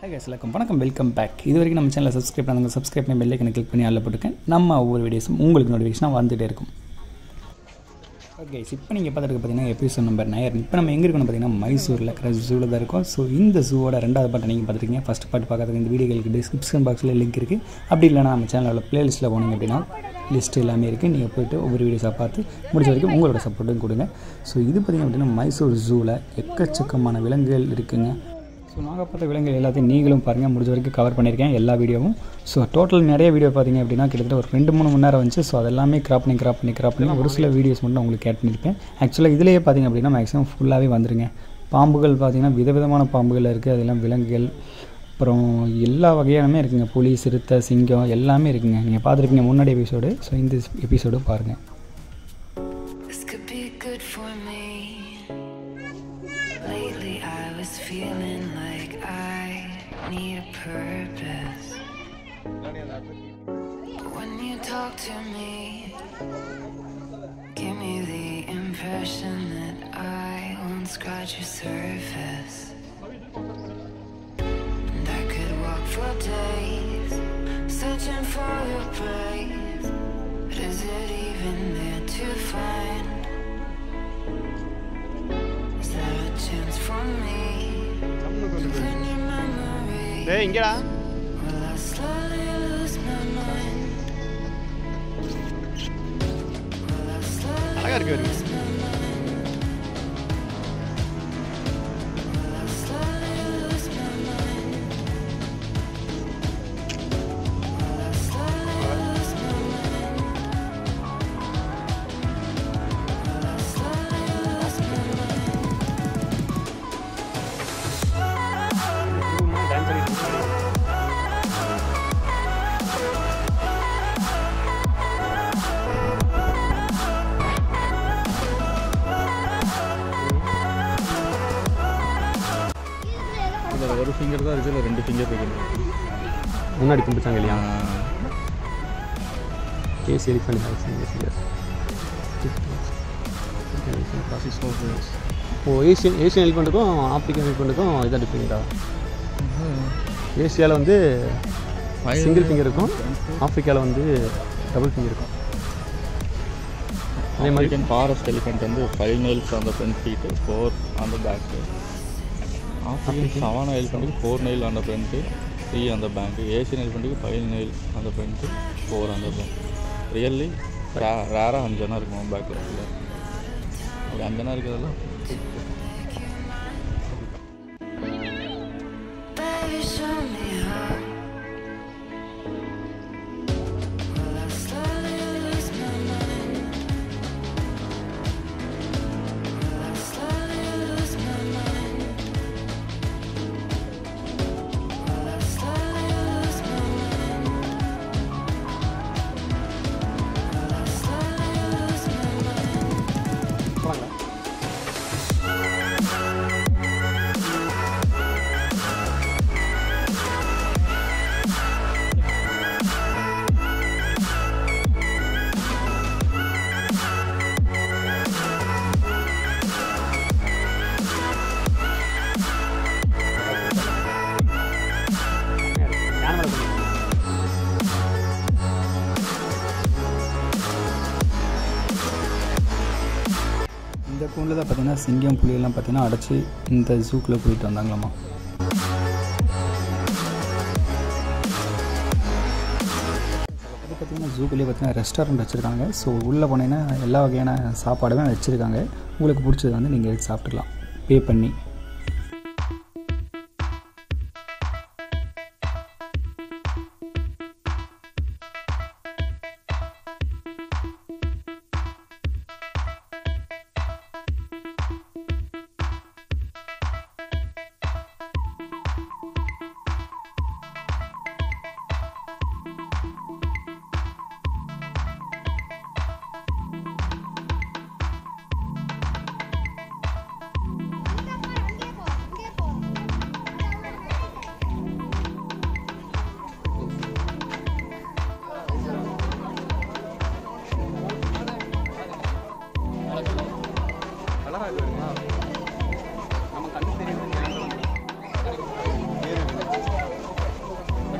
High case வணக்கம் வணக்கம். Welcome back இது வரைக்கும் நம்ம சேனலில் சப்ஸ்கிரைப் பண்ணுங்கள் சப்ஸ்கிரைப் பண்ணி பெல்லைக்கனை கிளிக் பண்ணி அதில் போட்டுருக்கேன் நம்ம ஒவ்வொரு வீடியோஸும் உங்களுக்கு நோட்டிஃபிகேஷனாக வந்துகிட்டே இருக்கும். ஓகே இப்போ நீங்கள் பார்த்துட்டு பார்த்தீங்கன்னா எபிசோட் நம்பர் நயர் இப்போ நம்ம எங்கே இருக்கணும் பார்த்தீங்கன்னா மைசூரில் இருக்கிற ஜூவில் தான் இருக்கோம். ஸோ இந்த ஜூவோட ரெண்டாவது பாட்டை நீங்கள் பார்த்துருக்கீங்க. ஃபஸ்ட் பாட்டு பார்க்குறதுக்கு இந்த வீடியோகளுக்கு டிஸ்கிரிப்ஷன் பாக்ஸில் லிங்க் இருக்குது அப்படி இல்லைனா நம்ம சேனலில் ப்ளேலிஸ்ட்டில் போனீங்க அப்படின்னா லிஸ்ட் எல்லாமே இருக்குது நீங்கள் போய்ட்டு ஒவ்வொரு வீடியோஸாக பார்த்து முடிஞ்ச வரைக்கும் உங்களோட சப்போர்ட்டும் கொடுங்க. ஸோ இது பார்த்திங்க அப்படின்னா மைசூர் ஜூவில் எக்கச்சக்கமான விலங்குகள் இருக்குங்க. ஸோ நாங்கள் பார்த்த விலங்குகள் எல்லாத்தையும் நீங்களும் பாருங்கள் முடிஞ்ச வரைக்கும் கவர் பண்ணியிருக்கேன் எல்லா வீடியோவும். ஸோ டோட்டல் நிறைய வீடியோ பார்த்தீங்க அப்படின்னா கிட்டத்தட்ட ஒரு ரெண்டு மூணு மணி நேரம் வந்துச்சு. ஸோ அதெல்லாமே கிராப் பண்ணி கிராப் பண்ணி கிராப் பண்ணி ஒரு சில வீடியோஸ் மட்டும் உங்களுக்கு கேட் பண்ணியிருப்பேன் ஆக்சுவலாக இதிலேயே பார்த்தீங்க அப்படின்னா மேக்ஸிமம் ஃபுல்லாகவே வந்துருங்க. பாம்புகள் பார்த்தீங்கன்னா விதவிதமான பாம்புகள் இருக்குது அதெல்லாம் விலங்குகள். அப்புறம் எல்லா வகையானமே இருக்குங்க. புலி சிறுத்தை சிங்கம் எல்லாமே இருக்குங்க. நீங்கள் பார்த்துருக்கீங்க முன்னாடி எபிசோடு ஸோ இந்த எபிசோடும் பாருங்கள் talk to me, give me the impression that I won't scratch your surface. And I could walk for days, searching for your praise. But is it even there to find? Is there a chance for me to clean your goodies. Finger இருக்குது முன்னாடி கும்பிச்சாங்க இல்லையா? ஏசி elephant ஓ Asian Asian எலிஃபெண்ட்டுக்கும் African எலிஃபெண்ட்டுக்கும் இதாக டிஃப்ரெண்ட்டா ஏசியாவில் வந்து சிங்கிள் ஃபிங்கர் இருக்கும் ஆப்பிரிக்காவில் வந்து டபுள் ஃபிங்கர் இருக்கும். அதே மாதிரி ஃபாரஸ்ட் எலிஃபென்ட் வந்து five nails on the front feet four on the back African savannah எலிஃபெண்ட்டுக்கு four nail on the front three on the back Asian எலிஃபெண்ட்டுக்கு five nail on the front four on the back really ரேராக அஞ்சனா இருக்கும் பேக்கில் அப்படி அஞ்சனா இருக்கிறதெல்லாம் இந்த கூண்டில் தான் பார்த்தீங்கன்னா சிங்கம் புலியெல்லாம் பார்த்தீங்கன்னா அடைச்சி இந்த ஜூக்குள்ளே போயிட்டு வந்தாங்களாமா. பார்த்தீங்கன்னா ஜூக்குள்ளேயே பார்த்தீங்கன்னா ரெஸ்டாரண்ட் வச்சுருக்காங்க. ஸோ உள்ளே போனீங்கன்னா எல்லா வகையான சாப்பாடுமே வச்சுருக்காங்க. உங்களுக்கு பிடிச்சது வந்து நீங்கள் எடுத்து சாப்பிட்டுக்கலாம். பே பண்ணி.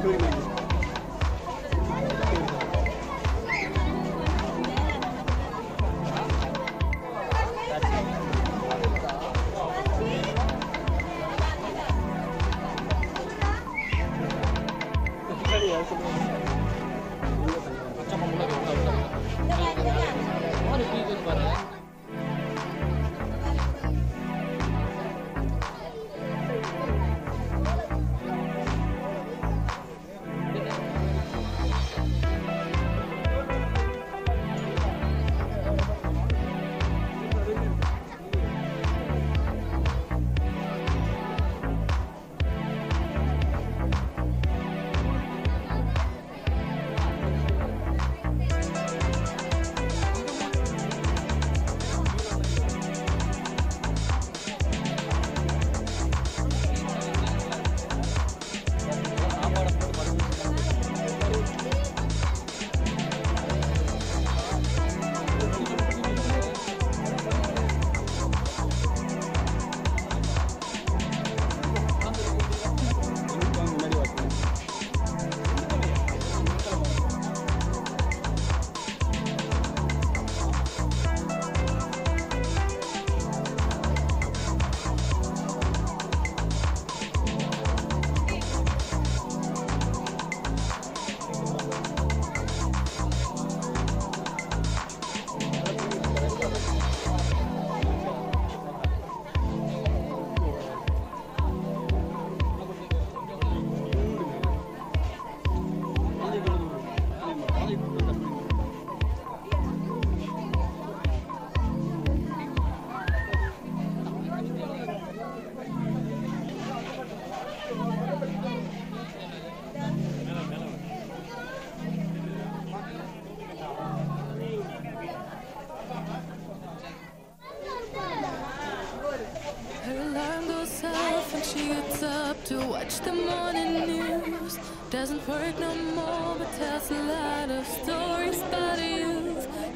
兄弟们。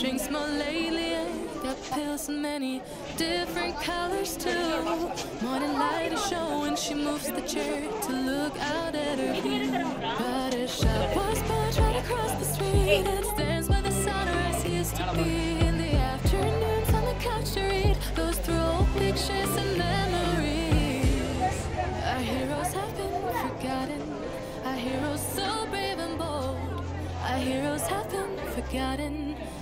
Drinks more lately got pills in many different colors too. Morning light is showing, she moves the chair to look out at her view. But a shop was built right across the street and stands where the sunrise used to be. In the afternoons on the couch to read, goes through old pictures and memories. Our heroes have been forgotten. Our heroes so brave and bold. Our heroes have been forgotten.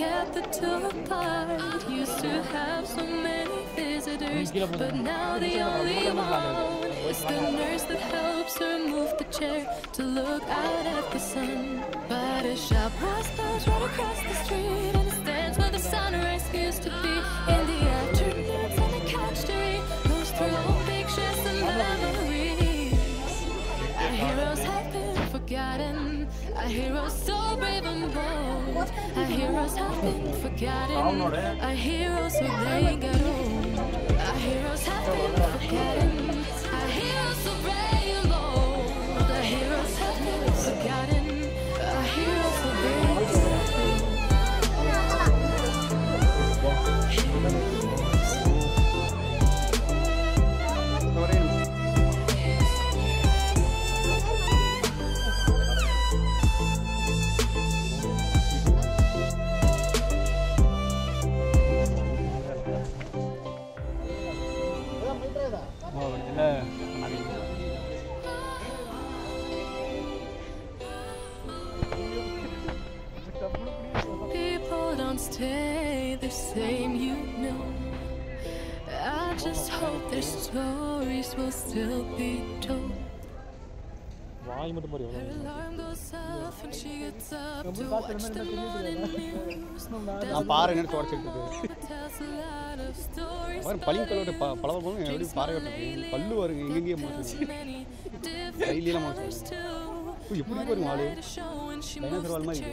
kept the two apart. Used to have so many visitors, but now the only one is the nurse that helps her move the chair to look out at the sun. But a shop was built right across the street, and it stands where the sunrise used to be. In the Our heroes so brave and bold. Our heroes have been forgotten. Our eh. heroes who they got old. Our heroes have been forgotten. Stay the same, you know. I just hope their stories will still be told. Her alarm goes off when she gets up to watch the morning news. நான் lot of stories பாரு பழி கல்லோட பழவ போகும் எப்படி பாறை கட்டுறது பல்லு வருங்க different colors முளைச்சிருச்சு too. எப்படி பாருங்க ஆளு moves வால் மாதிரி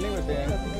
Leave it there.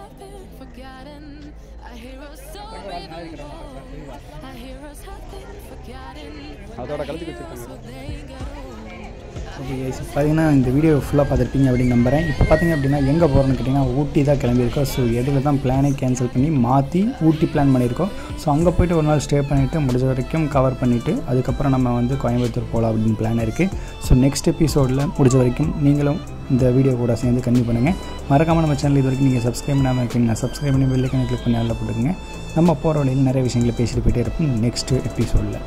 forgotten. Our heroes so brave and bold. Our heroes have been forgotten. அதோட. ஓகே கைஸ் பார்த்தீங்கன்னா இந்த வீடியோ ஃபுல்லாக பார்த்துருப்பீங்க அப்படின்னு நம்புறேன் இப்போ பார்த்தீங்க அப்படின்னா எங்கே போகிறோன்னு கேட்டிங்கன்னா ஊட்டி தான் கிளம்பியிருக்கோம் ஸோ இடையில தான் பிளானே கேன்சல் பண்ணி மாற்றி ஊட்டி பிளான் பண்ணியிருக்கோம் ஸோ அங்கே போயிட்டு ஒரு நாள் ஸ்டே பண்ணிவிட்டு முடிஞ்ச வரைக்கும் கவர் பண்ணிவிட்டு அதுக்கப்புறம் நம்ம வந்து கோயம்புத்தூர் போகலாம் அப்படின்னு பிளான் இருக்குது ஸோ நெக்ஸ்ட் எபிசோடில் முடிஞ்ச வரைக்கும் நீங்களும் இந்த வீடியோ கூட சேர்ந்து கன்டினியூ பண்ணுங்கள் மறக்காமல் நம்ம சேனல் இது வரைக்கும் நீங்கள் சப்ஸ்கிரைப் பண்ணாமல் இருக்கீங்கன்னா சப்ஸ்கிரைப் பண்ணி பெல்லைக்கான கிளிக் பண்ணி அதில் போட்டுக்கங்க. நம்ம போகிற வழியில் நிறைய விஷயங்களை பேசிட்டு போயிட்டே இருப்போம் நெக்ஸ்ட் எபிசோடில்